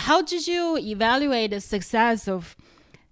how did you evaluate the success of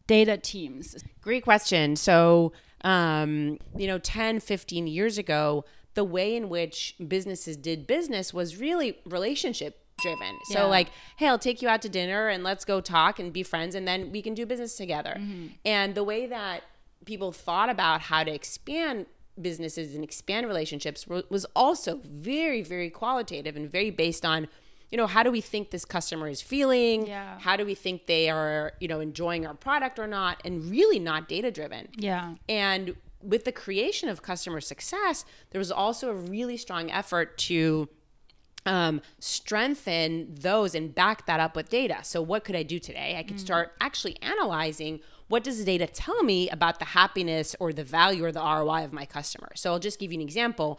data teams? Great question. So, um, you know, 10, 15 years ago, the way in which businesses did business was really relationship driven. So Yeah. like, hey, I'll take you out to dinner and let's go talk and be friends and then we can do business together. Mm-hmm. And the way that people thought about how to expand businesses and expand relationships was also very very qualitative and very based on you know how do we think this customer is feeling Yeah. how do we think they are you know enjoying our product or not and really not data driven Yeah. and with the creation of customer success, there was also a really strong effort to um, strengthen those and back that up with data. So, what could I do today? I could start actually analyzing what does the data tell me about the happiness or the value or the ROI of my customer. So, I'll just give you an example.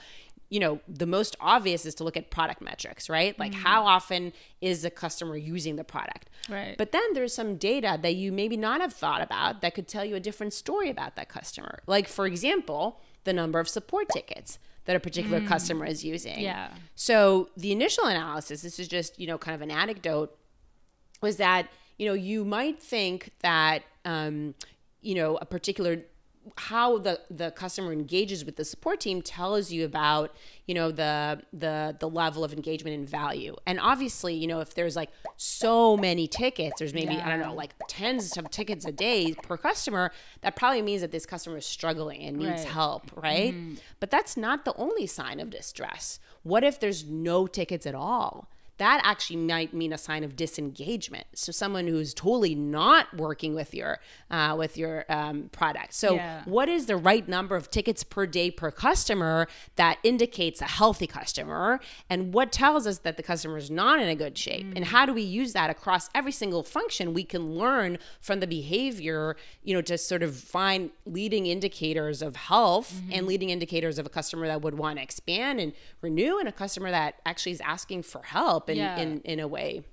You know, the most obvious is to look at product metrics, right? Like, how often is the customer using the product? Right. But then there's some data that you maybe not have thought about that could tell you a different story about that customer. Like, for example, the number of support tickets that a particular customer is using. Yeah. So the initial analysis, this is just, you know, kind of an anecdote, was that, you know, you might think that, um, you know, a particular how the the customer engages with the support team tells you about you know the the the level of engagement and value. And obviously you know if there's like so many tickets there's maybe i don't know like tens of tickets a day per customer that probably means that this customer is struggling and needs Right. help right? Mm-hmm. But that's not the only sign of distress. What if there's no tickets at all that actually might mean a sign of disengagement. So someone who's totally not working with your uh, with your um, product. So Yeah. what is the right number of tickets per day per customer that indicates a healthy customer, and what tells us that the customer is not in a good shape? And how do we use that across every single function? We can learn from the behavior, you know, to sort of find leading indicators of health and leading indicators of a customer that would want to expand and renew, and a customer that actually is asking for help in, Yeah. in, in a way.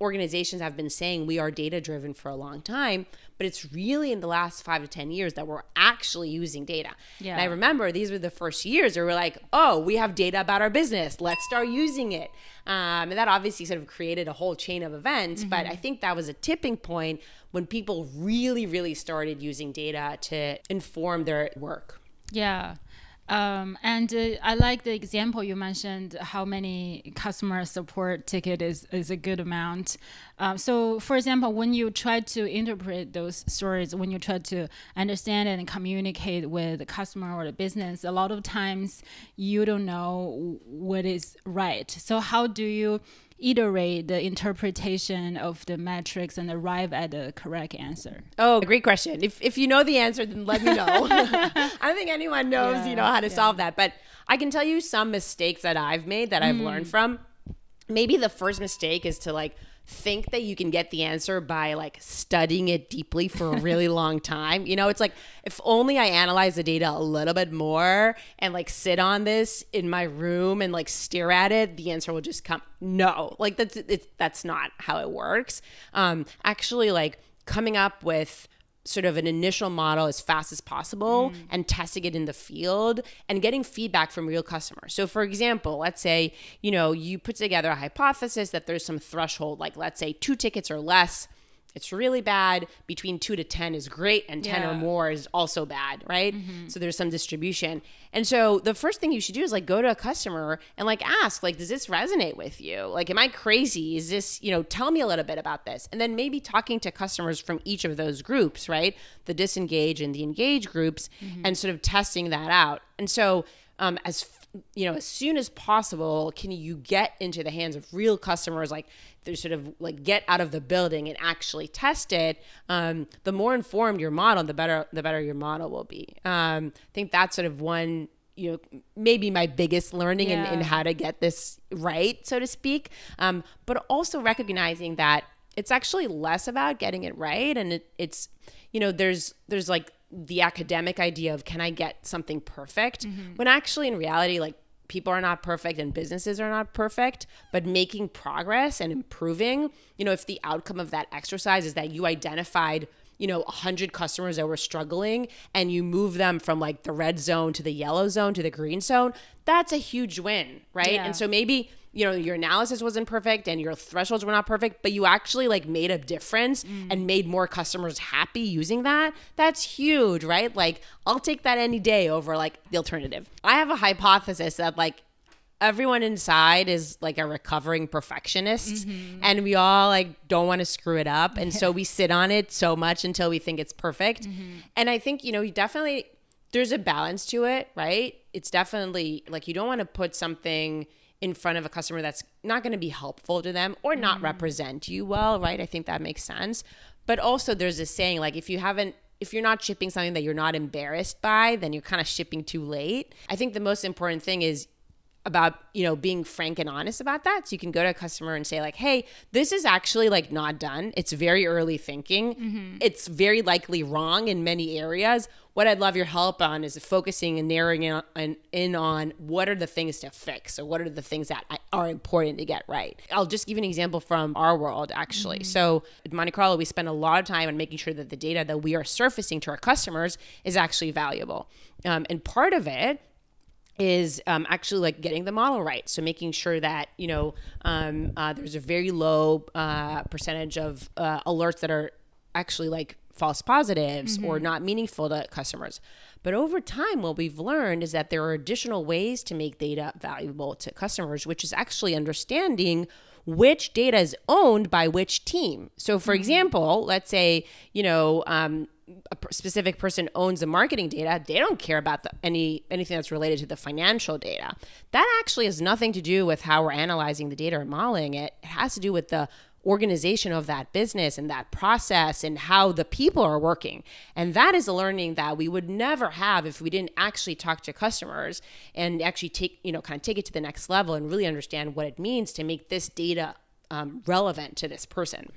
Organizations have been saying we are data driven for a long time, but it's really in the last five to 10 years that we're actually using data. Yeah. And I remember these were the first years where we're like, oh, we have data about our business. Let's start using it. Um, and that obviously sort of created a whole chain of events. But I think that was a tipping point when people really, really started using data to inform their work. Yeah. Um, and uh, I like the example you mentioned how many customer support ticket is, is a good amount. Um, so, for example, when you try to interpret those stories, when you try to understand and communicate with the customer or the business, a lot of times you don't know what is right. So, how do you iterate the interpretation of the metrics and arrive at the correct answer? Oh, great question. If, if you know the answer, then let me know. I don't think anyone knows, you know, how to solve that. But I can tell you some mistakes that I've made that I've learned mm. from. Maybe the first mistake is to like think that you can get the answer by like studying it deeply for a really long time. You know, it's like if only I analyze the data a little bit more and like sit on this in my room and like stare at it, the answer will just come. No, like that's it's that's not how it works. Um, actually, like coming up with sort of an initial model as fast as possible mm. and testing it in the field and getting feedback from real customers. So for example, let's say, you know, you put together a hypothesis that there's some threshold like let's say 2 tickets or less it's really bad. Between 2 to 10 is great and 10 or more is also bad right? So there's some distribution. And so the first thing you should do is like go to a customer and like ask like does this resonate with you? Like am i crazy? Is this you know tell me a little bit about this. And then maybe talking to customers from each of those groups right? The disengage and the engage groups and sort of testing that out. And so um, as you know as soon as possible can you get into the hands of real customers like they're sort of like get out of the building and actually test it? Um, the more informed your model the better the better your model will be. Um, i think that's sort of one you know maybe my biggest learning in, in how to get this right so to speak. Um, but also recognizing that it's actually less about getting it right and it, it's you know there's there's like the academic idea of can i get something perfect? Mm-hmm. When actually in reality like people are not perfect and businesses are not perfect but making progress and improving you know if the outcome of that exercise is that you identified you know 100 customers that were struggling and you move them from like the red zone to the yellow zone to the green zone that's a huge win right? Yeah. and so maybe you know your analysis wasn't perfect and your thresholds were not perfect but you actually like made a difference Mm. and made more customers happy using that that's huge right like i'll take that any day over like the alternative i have a hypothesis that like everyone inside is like a recovering perfectionist Mm-hmm. and we all like don't want to screw it up and so we sit on it so much until we think it's perfect Mm-hmm. and i think you know you definitely there's a balance to it right it's definitely like you don't want to put something in front of a customer that's not going to be helpful to them or not mm. represent you well right? I think that makes sense. But also there's this saying like if you haven't if you're not shipping something that you're not embarrassed by then you're kind of shipping too late. I think the most important thing is about you know being frank and honest about that. So you can go to a customer and say like hey this is actually like not done. It's very early thinking. It's very likely wrong in many areas. What i'd love your help on is focusing and narrowing in on, in on what are the things to fix or what are the things that are important to get right. I'll just give you an example from our world actually. So at monte carlo we spend a lot of time on making sure that the data that we are surfacing to our customers is actually valuable. Um, and part of it is um, actually like getting the model right. So making sure that you know um, uh, there's a very low uh, percentage of uh, alerts that are actually like false positives or not meaningful to customers. But over time, what we've learned is that there are additional ways to make data valuable to customers, which is actually understanding which data is owned by which team. So, for example, let's say you know um, a specific person owns the marketing data, they don't care about the, any anything that's related to the financial data. That actually has nothing to do with how we're analyzing the data or modeling it. It has to do with the organization of that business and that process and how the people are working. And that is a learning that we would never have if we didn't actually talk to customers and actually take, you know, kind of take it to the next level and really understand what it means to make this data um, relevant to this person.